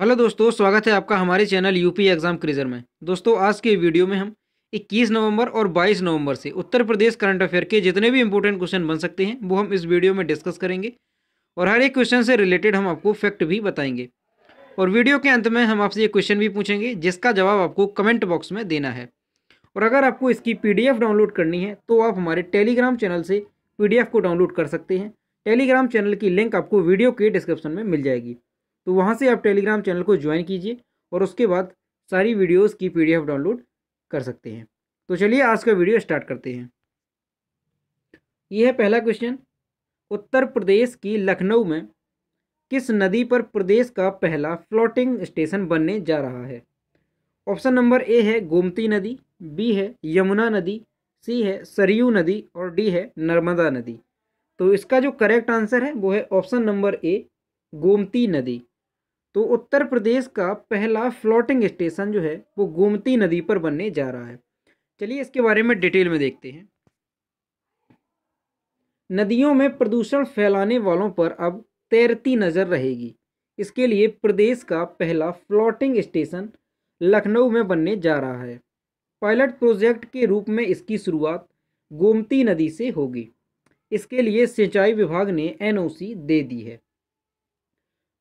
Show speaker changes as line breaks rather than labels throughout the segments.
Hello दोस्तों, स्वागत है आपका हमारे चैनल यूपी एग्ज़ाम क्रिजर में। दोस्तों, आज के वीडियो में हम 21 नवंबर और 22 नवंबर से उत्तर प्रदेश करंट अफेयर के जितने भी इंपॉर्टेंट क्वेश्चन बन सकते हैं, वो हम इस वीडियो में डिस्कस करेंगे और हर एक क्वेश्चन से रिलेटेड हम आपको फैक्ट भी बताएँगे। और वीडियो के अंत में हम आपसे ये क्वेश्चन भी पूछेंगे, जिसका जवाब आपको कमेंट बॉक्स में देना है। और अगर आपको इसकी पीडीएफ डाउनलोड करनी है तो आप हमारे टेलीग्राम चैनल से पीडीएफ को डाउनलोड कर सकते हैं। टेलीग्राम चैनल की लिंक आपको वीडियो के डिस्क्रिप्शन में मिल जाएगी। तो वहाँ से आप टेलीग्राम चैनल को ज्वाइन कीजिए और उसके बाद सारी वीडियोस की पीडीएफ डाउनलोड कर सकते हैं। तो चलिए आज का वीडियो स्टार्ट करते हैं। यह है पहला क्वेश्चन उत्तर प्रदेश की लखनऊ में किस नदी पर प्रदेश का पहला फ्लोटिंग स्टेशन बनने जा रहा है? ऑप्शन नंबर ए है गोमती नदी बी है यमुना नदी सी है सरयू नदी और डी है नर्मदा नदी। तो इसका जो करेक्ट आंसर है वो है ऑप्शन नंबर ए गोमती नदी। तो उत्तर प्रदेश का पहला फ्लोटिंग स्टेशन जो है, वो गोमती नदी पर बनने जा रहा है। चलिए इसके बारे में डिटेल में देखते हैं। नदियों में प्रदूषण फैलाने वालों पर अब तैरती नज़र रहेगी। इसके लिए प्रदेश का पहला फ्लोटिंग स्टेशन लखनऊ में बनने जा रहा है। पायलट प्रोजेक्ट के रूप में इसकी शुरुआत गोमती नदी से होगी। इसके लिए सिंचाई विभाग ने एनओसी दे दी है।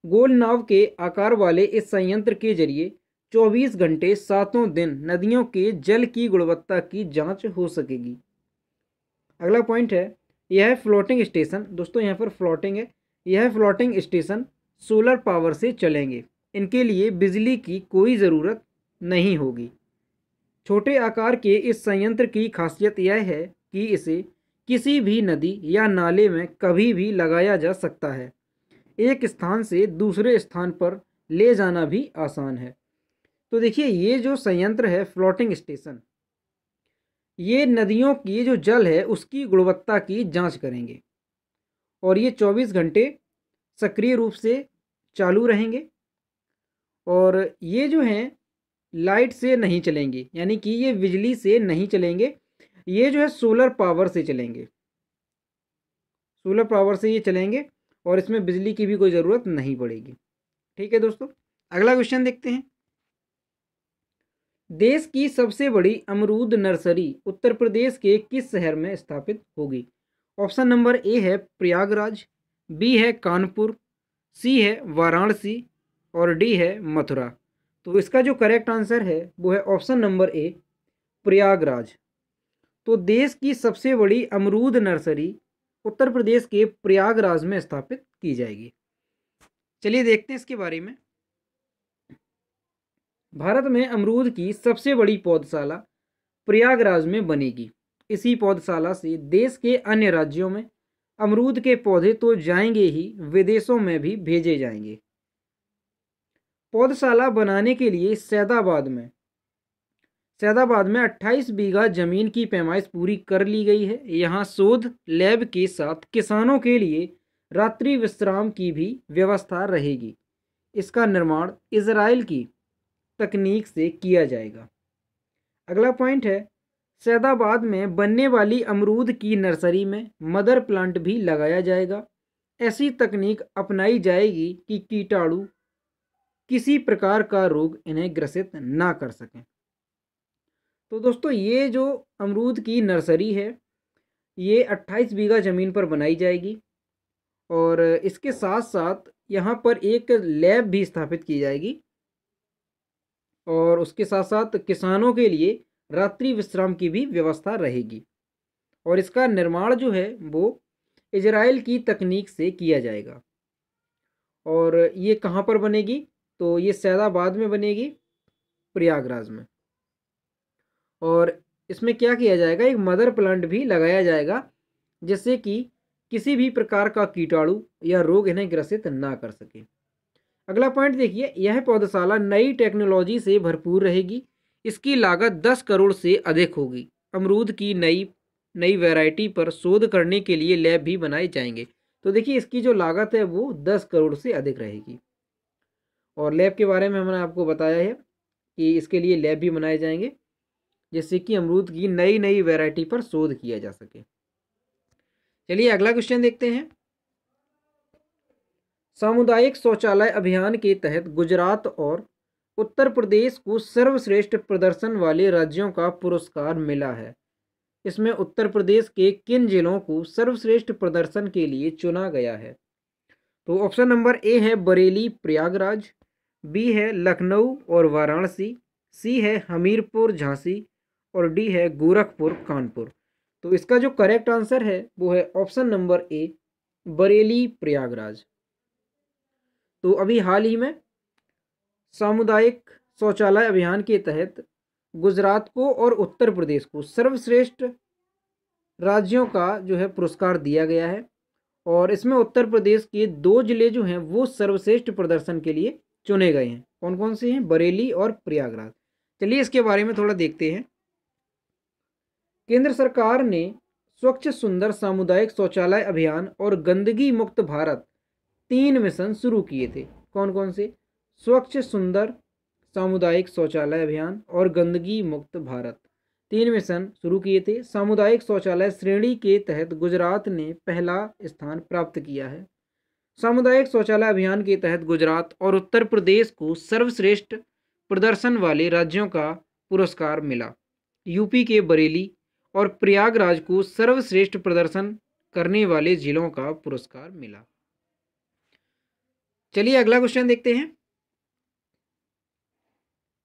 गोल नाव के आकार वाले इस संयंत्र के ज़रिए 24 घंटे सातों दिन नदियों के जल की गुणवत्ता की जाँच हो सकेगी। अगला पॉइंट है, यह फ्लोटिंग स्टेशन दोस्तों, यहाँ पर फ्लोटिंग है। यह फ्लोटिंग स्टेशन सोलर पावर से चलेंगे। इनके लिए बिजली की कोई ज़रूरत नहीं होगी। छोटे आकार के इस संयंत्र की खासियत यह है कि इसे किसी भी नदी या नाले में कभी भी लगाया जा सकता है। एक स्थान से दूसरे स्थान पर ले जाना भी आसान है। तो देखिए, ये जो संयंत्र है फ्लोटिंग स्टेशन ये नदियों की जो जल है, उसकी गुणवत्ता की जाँच करेंगे और ये 24 घंटे सक्रिय रूप से चालू रहेंगे और ये जो हैं लाइट से नहीं चलेंगे, यानी कि ये बिजली से नहीं चलेंगे, ये जो है सोलर पावर से चलेंगे। सोलर पावर से ये चलेंगे और इसमें बिजली की भी कोई ज़रूरत नहीं पड़ेगी। ठीक है दोस्तों, अगला क्वेश्चन देखते हैं। देश की सबसे बड़ी अमरूद नर्सरी उत्तर प्रदेश के किस शहर में स्थापित होगी? ऑप्शन नंबर ए है प्रयागराज, बी है कानपुर, सी है वाराणसी और डी है मथुरा। तो इसका जो करेक्ट आंसर है, वो है ऑप्शन नंबर ए, प्रयागराज। तो देश की सबसे बड़ी अमरूद नर्सरी उत्तर प्रदेश के प्रयागराज में स्थापित की जाएगी। चलिए देखते हैं इसके बारे में। भारत में अमरूद की सबसे बड़ी पौधशाला प्रयागराज में बनेगी। इसी पौधशाला से देश के अन्य राज्यों में अमरूद के पौधे तो जाएँगे ही, विदेशों में भी भेजे जाएँगे। पौधशाला बनाने के लिए सैदाबाद में सैदाबाद में 28 बीघा ज़मीन की पैमाइश पूरी कर ली गई है। यहाँ शोध लैब के साथ किसानों के लिए रात्रि विश्राम की भी व्यवस्था रहेगी। इसका निर्माण इसराइल की तकनीक से किया जाएगा। अगला पॉइंट है, सैदाबाद में बनने वाली अमरूद की नर्सरी में मदर प्लांट भी लगाया जाएगा। ऐसी तकनीक अपनाई जाएगी कि कीटाणु किसी प्रकार का रोग इन्हें ग्रसित ना कर सकें। तो दोस्तों, ये जो अमरूद की नर्सरी है, ये 28 बीघा ज़मीन पर बनाई जाएगी और इसके साथ साथ यहाँ पर एक लैब भी स्थापित की जाएगी और उसके साथ साथ किसानों के लिए रात्रि विश्राम की भी व्यवस्था रहेगी और इसका निर्माण जो है, वो इजराइल की तकनीक से किया जाएगा। और ये कहाँ पर बनेगी? तो ये सैदाबाद में बनेगी, प्रयागराज में। और इसमें क्या किया जाएगा, एक मदर प्लांट भी लगाया जाएगा, जिससे कि किसी भी प्रकार का कीटाणु या रोग इन्हें ग्रसित ना कर सके। अगला पॉइंट देखिए, यह पौधशाला नई टेक्नोलॉजी से भरपूर रहेगी, इसकी लागत 10 करोड़ से अधिक होगी। अमरूद की नई नई वैरायटी पर शोध करने के लिए लैब भी बनाए जाएँगे। तो देखिए, इसकी जो लागत है, वो 10 करोड़ से अधिक रहेगी। और लैब के बारे में हमने आपको बताया है कि इसके लिए लैब भी बनाए जाएँगे। जिससे कि अमरूद की नई नई वैरायटी पर शोध किया जा सके। चलिए अगला क्वेश्चन देखते हैं। सामुदायिक शौचालय अभियान के तहत गुजरात और उत्तर प्रदेश को सर्वश्रेष्ठ प्रदर्शन वाले राज्यों का पुरस्कार मिला है। इसमें उत्तर प्रदेश के किन जिलों को सर्वश्रेष्ठ प्रदर्शन के लिए चुना गया है? तो ऑप्शन नंबर ए है बरेली, प्रयागराज बी है लखनऊ और वाराणसी सी है हमीरपुर, झांसी और डी है गोरखपुर, कानपुर। तो इसका जो करेक्ट आंसर है, वो है option number A Bareilly Prayagraj. तो अभी हाल ही में सामुदायिक शौचालय अभियान के तहत गुजरात को और उत्तर प्रदेश को सर्वश्रेष्ठ राज्यों का जो है पुरस्कार दिया गया है और इसमें उत्तर प्रदेश के दो ज़िले जो हैं, वो सर्वश्रेष्ठ प्रदर्शन के लिए चुने गए हैं। कौन कौन से हैं? बरेली और प्रयागराज। चलिए इसके बारे में थोड़ा देखते हैं। केंद्र सरकार ने स्वच्छ सुंदर सामुदायिक शौचालय अभियान और गंदगी मुक्त भारत तीन मिशन शुरू किए थे। कौन कौन से? स्वच्छ सुंदर सामुदायिक शौचालय अभियान और गंदगी मुक्त भारत तीन मिशन शुरू किए थे। सामुदायिक शौचालय श्रेणी के तहत गुजरात ने पहला स्थान प्राप्त किया है। सामुदायिक शौचालय अभियान के तहत गुजरात और उत्तर प्रदेश को सर्वश्रेष्ठ प्रदर्शन वाले राज्यों का पुरस्कार मिला। यूपी के बरेली और प्रयागराज को सर्वश्रेष्ठ प्रदर्शन करने वाले जिलों का पुरस्कार मिला। चलिए अगला क्वेश्चन देखते हैं।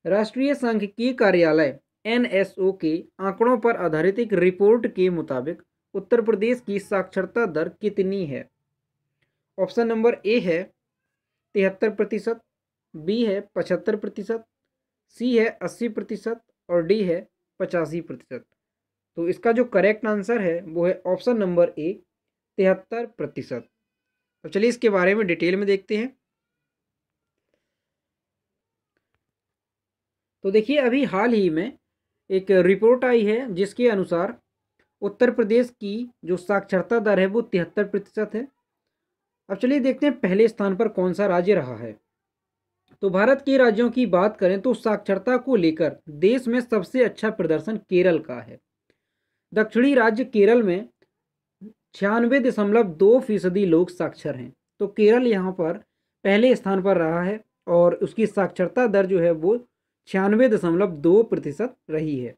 राष्ट्रीय सांख्यिकी कार्यालय एनएसओ के आंकड़ों पर आधारित एक रिपोर्ट के मुताबिक उत्तर प्रदेश की साक्षरता दर कितनी है? ऑप्शन नंबर ए है तिहत्तर प्रतिशत बी है पचहत्तर प्रतिशत सी है अस्सी प्रतिशत और डी है पचासी प्रतिशत। तो इसका जो करेक्ट आंसर है, वो है ऑप्शन नंबर ए तिहत्तर प्रतिशत। तो चलिए इसके बारे में डिटेल में देखते हैं। तो देखिए, अभी हाल ही में एक रिपोर्ट आई है, जिसके अनुसार उत्तर प्रदेश की जो साक्षरता दर है, वो तिहत्तर प्रतिशत है। अब चलिए देखते हैं पहले स्थान पर कौन सा राज्य रहा है। तो भारत के राज्यों की बात करें तो साक्षरता को लेकर देश में सबसे अच्छा प्रदर्शन केरल का है। दक्षिणी राज्य केरल में छियानवे दशमलव दो फ़ीसदी लोग साक्षर हैं। तो केरल यहाँ पर पहले स्थान पर रहा है और उसकी साक्षरता दर जो है वो छियानवे दशमलव दो प्रतिशत रही है।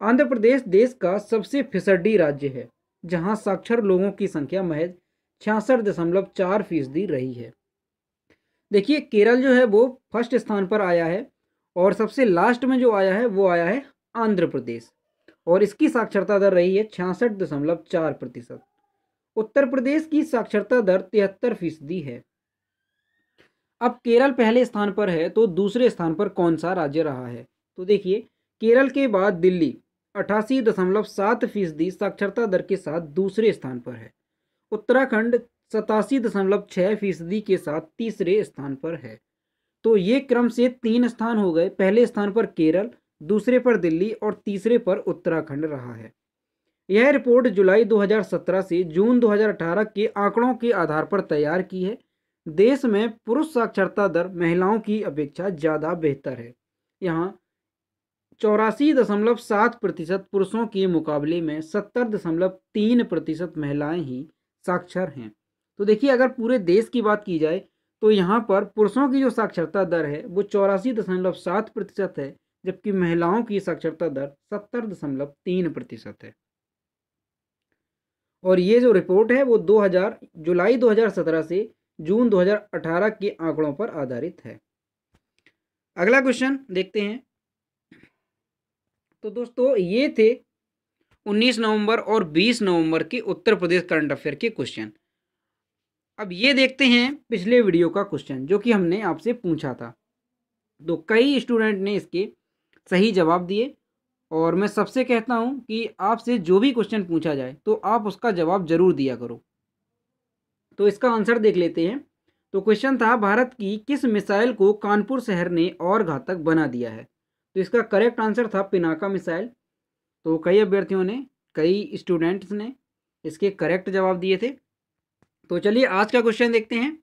आंध्र प्रदेश देश का सबसे फिसड्डी राज्य है, जहाँ साक्षर लोगों की संख्या महज छियासठ दशमलव चार फ़ीसदी रही है। देखिए, केरल जो है वो फ़र्स्ट स्थान पर आया है और सबसे लास्ट में जो आया है वो आया है आंध्र प्रदेश। और इसकी साक्षरता दर रही है छियासठ दशमलव चार प्रतिशत। उत्तर प्रदेश की साक्षरता दर तिहत्तर फ़ीसदी है। अब केरल पहले स्थान पर है तो दूसरे स्थान पर कौन सा राज्य रहा है? तो देखिए, केरल के बाद दिल्ली, अठासी दशमलव सात फ़ीसदी साक्षरता दर के साथ दूसरे स्थान पर है। उत्तराखंड, सतासी दशमलव छः फ़ीसदी के साथ तीसरे स्थान पर है। तो ये क्रम से तीन स्थान हो गए। पहले स्थान पर केरल दूसरे पर दिल्ली और तीसरे पर उत्तराखंड रहा है। यह रिपोर्ट जुलाई 2017 से जून 2018 के आंकड़ों के आधार पर तैयार की है। देश में पुरुष साक्षरता दर महिलाओं की अपेक्षा ज़्यादा बेहतर है। यहाँ चौरासी दशमलव सात प्रतिशत पुरुषों के मुकाबले में सत्तर दशमलव तीन प्रतिशत महिलाएँ ही साक्षर हैं। तो देखिए, अगर पूरे देश की बात की जाए तो यहाँ पर पुरुषों की जो साक्षरता दर है, वो चौरासी दशमलव सात प्रतिशत है। जबकि महिलाओं की साक्षरता दर सत्तर दशमलव तीन प्रतिशत है। और ये जो रिपोर्ट है, वो 2000 जुलाई 2017 से जून 2018 के आंकड़ों पर आधारित है। अगला क्वेश्चन देखते हैं। तो दोस्तों, ये थे 19 नवंबर और 20 नवंबर के उत्तर प्रदेश करंट अफेयर के क्वेश्चन अब ये देखते हैं पिछले वीडियो का क्वेश्चन जो कि हमने आपसे पूछा था। तो कई स्टूडेंट ने इसके सही जवाब दिए। और मैं सबसे कहता हूँ कि आपसे जो भी क्वेश्चन पूछा जाए तो आप उसका जवाब ज़रूर दिया करो। तो इसका आंसर देख लेते हैं। तो क्वेश्चन था, भारत की किस मिसाइल को कानपुर शहर ने और घातक बना दिया है? तो इसका करेक्ट आंसर था पिनाका मिसाइल तो कई अभ्यर्थियों ने, कई स्टूडेंट्स ने इसके करेक्ट जवाब दिए थे। तो चलिए आज का क्वेश्चन देखते हैं।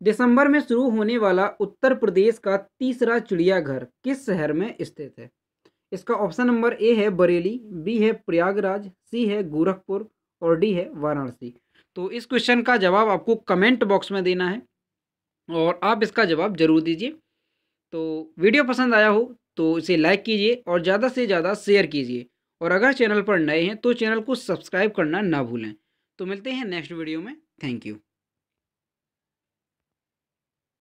दिसंबर में शुरू होने वाला उत्तर प्रदेश का तीसरा चिड़ियाघर किस शहर में स्थित है? इसका ऑप्शन नंबर ए है बरेली, बी है प्रयागराज, सी है गोरखपुर और डी है वाराणसी। तो इस क्वेश्चन का जवाब आपको कमेंट बॉक्स में देना है और आप इसका जवाब ज़रूर दीजिए। तो वीडियो पसंद आया हो तो इसे लाइक कीजिए और ज़्यादा से ज़्यादा शेयर कीजिए। और अगर चैनल पर नए हैं तो चैनल को सब्सक्राइब करना ना भूलें। तो मिलते हैं नेक्स्ट वीडियो में। Thank you